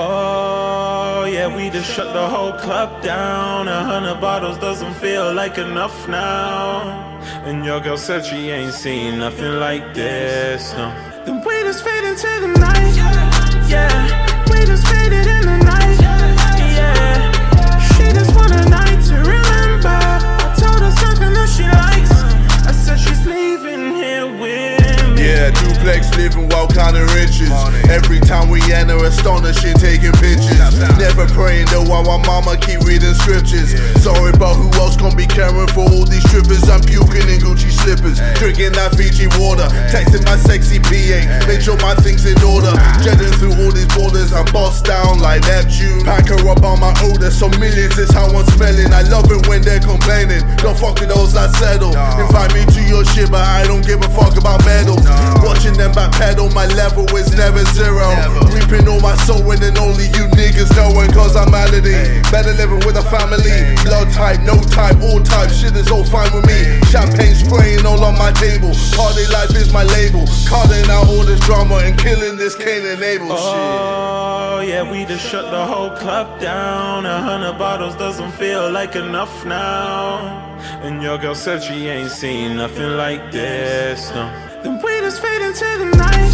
Oh, yeah, we just shut the whole club down. A hundred bottles doesn't feel like enough now. And your girl said she ain't seen nothing like this, no. We just fade into the Yeah, duplex living while counting riches. Every time we enter, astonishing, taking pictures. Never praying though while my mama keep reading scriptures. Sorry, but who else gonna be caring for all these strippers? I'm puking in Gucci slippers, drinking that Fiji water, texting my sexy PA, make sure my things in order. Jetting through all these borders, I'm bossed down like Neptune. Pack her up on my odor, so millions is how I'm smelling. I love it when they're complaining. Don't fuck with those that settle. Invite me to your All my and only you niggas knowing, cause I'm malady. Better living with a family. Blood type, no type, all type, shit is all fine with me. Champagne spraying all on my table. Party life is my label. Cutting out all this drama and killing this Cain and Abel shit. Oh, yeah, we just shut the whole club down. A hundred bottles doesn't feel like enough now. And your girl said she ain't seen nothing like this, no. Then we just fade into the night,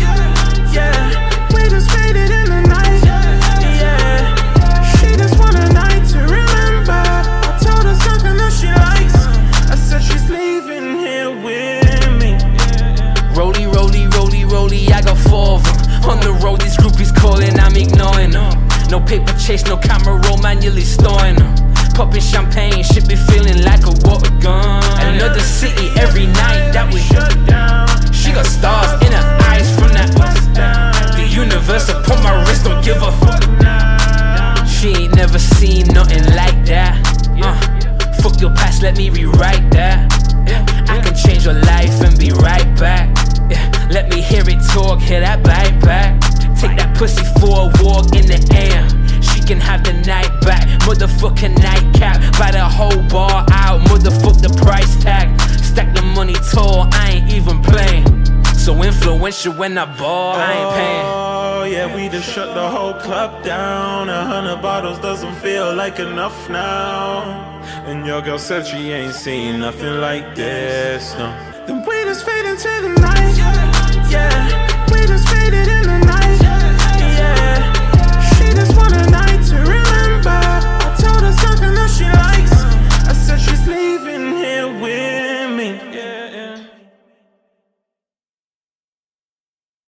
the road, this group is calling, I'm ignoring them. No paper chase, no camera roll, manually storing them. Popping champagne, shit be feeling like a water gun. Another city every night that we shut down. She got stars in her eyes from that. The universe upon my wrist, don't give a fuck. She ain't never seen nothing like that. Uh, fuck your past, let me rewrite that. Hear that bite back. Take that pussy for a walk in the air. She can have the night back, motherfucking nightcap. Buy the whole bar out, motherfuck the price tag. Stack the money tall, I ain't even playing. So influential when I ball, I ain't oh, paying. Oh, yeah, we just shut the whole club down. A hundred bottles doesn't feel like enough now. And your girl said she ain't seen nothing like this, no. Then we just fade into the night.